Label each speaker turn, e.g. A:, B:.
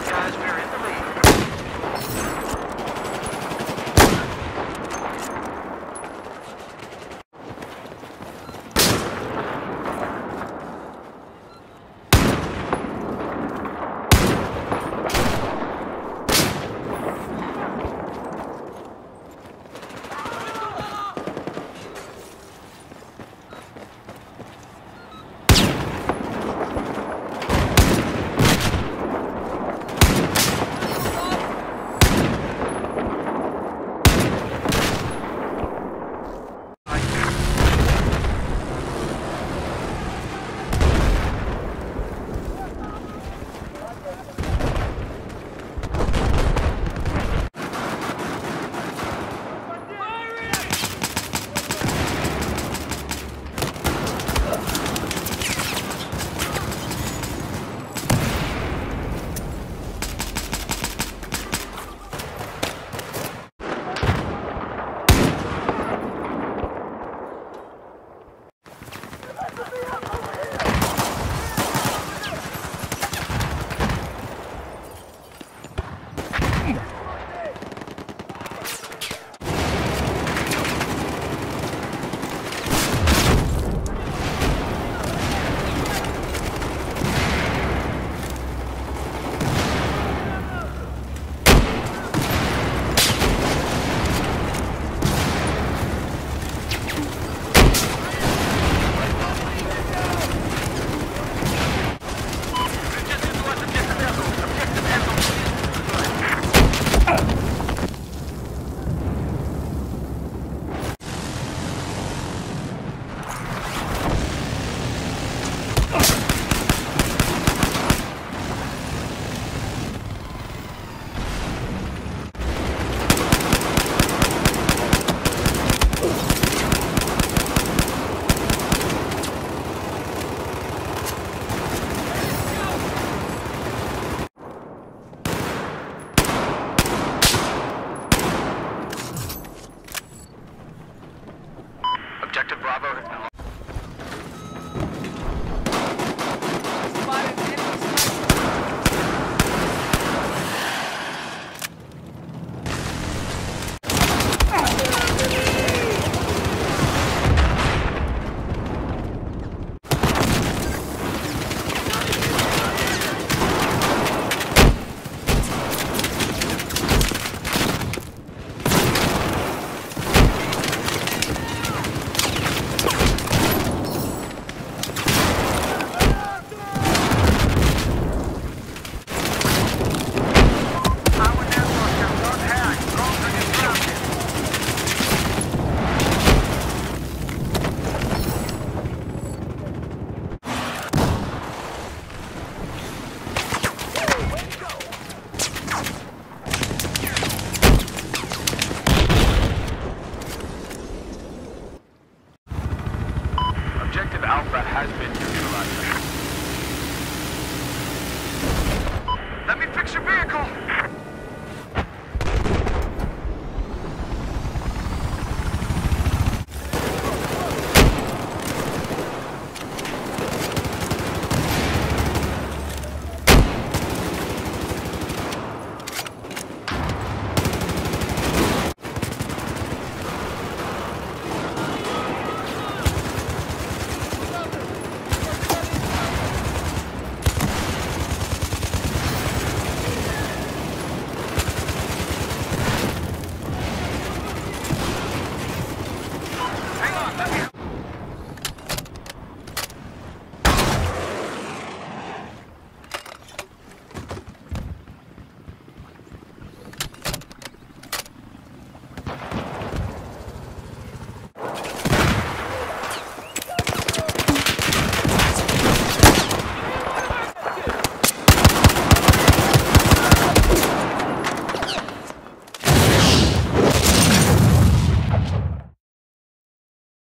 A: job, guys. We are in the Ugh! Bravo. Fix your vehicle!